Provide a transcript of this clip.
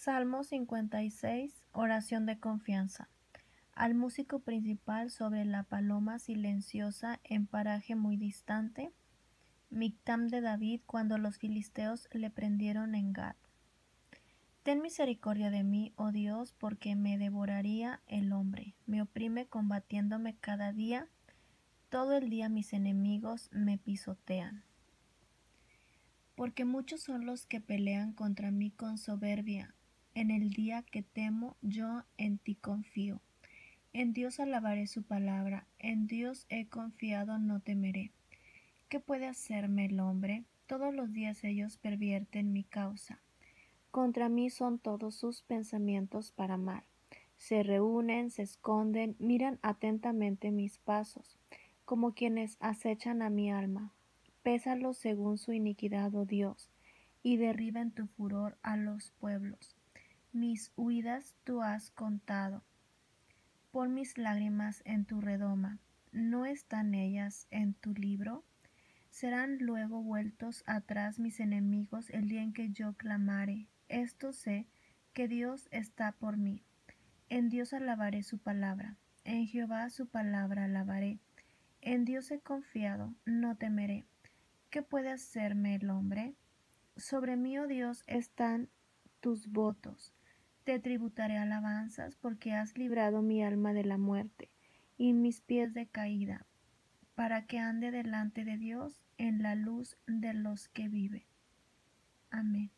Salmo 56, oración de confianza. Al músico principal sobre la paloma silenciosa en paraje muy distante. Mictam de David cuando los filisteos le prendieron en Gad. Ten misericordia de mí, oh Dios, porque me devoraría el hombre. Me oprime combatiéndome cada día. Todo el día mis enemigos me pisotean porque muchos son los que pelean contra mí con soberbia. En el día que temo, yo en ti confío. En Dios alabaré su palabra, en Dios he confiado, no temeré. ¿Qué puede hacerme el hombre? Todos los días ellos pervierten mi causa. Contra mí son todos sus pensamientos para mal. Se reúnen, se esconden, miran atentamente mis pasos, como quienes acechan a mi alma. Pésalos según su iniquidad, oh Dios, y derriba en tu furor a los pueblos. Mis huidas tú has contado. Pon mis lágrimas en tu redoma. ¿No están ellas en tu libro? Serán luego vueltos atrás mis enemigos el día en que yo clamare. Esto sé que Dios está por mí. En Dios alabaré su palabra. En Jehová su palabra alabaré. En Dios he confiado, no temeré. ¿Qué puede hacerme el hombre? Sobre mí, oh Dios, están tus votos. Te tributaré alabanzas porque has librado mi alma de la muerte y mis pies de caída, para que ande delante de Dios en la luz de los que viven. Amén.